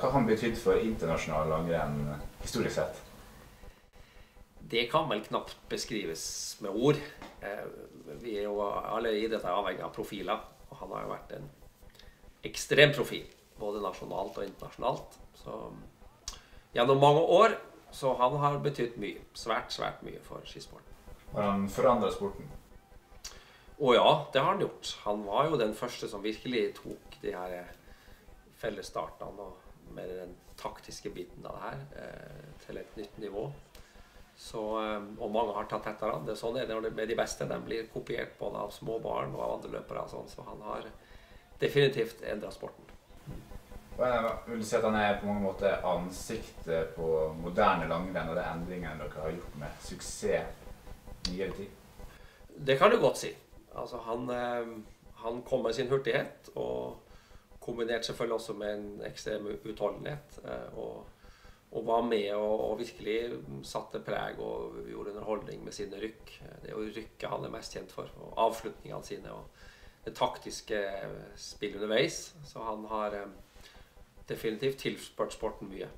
Hva har han betydd for internasjonal langrenn historisk sett? Det kan vel knapt beskrives med ord. Eh, vi er jo alle idretter avhengig av profiler, og han har jo vært en ekstrem profil. Både nasjonalt og internasjonalt. Så gjennom mange år så han har betydd mye. Svært, svært mye for skisporten. Har han forandra sporten? Å ja, det har han gjort. Han var jo den første som virkelig tok de her fellesstartene og med den taktiske biten av det her eh, til et nytt nivå. Så, eh, og mange har tatt etter han. Det er sånn er det med de beste. De blir kopiert både av små barn og av andre løpere. Sånn, så han har definitivt endra sporten. Jeg vil si at Han er på mange måter ansiktet på moderne langrenn og de endringene dere har gjort med suksess nyere tid? Det kan du godt si. Altså, han, eh, han kom med sin hurtighet, og kombinert selvfølgelig også med en ekstrem utholdenhet. Eh, og, og var med og, og, virkelig satte preg og gjorde underholdning med sine rykk. Det er jo rykket han er mest kjent for, og avslutningene sine. og det taktiske spillet underveis. Så han har eh, definitivt tilspurt sporten mye.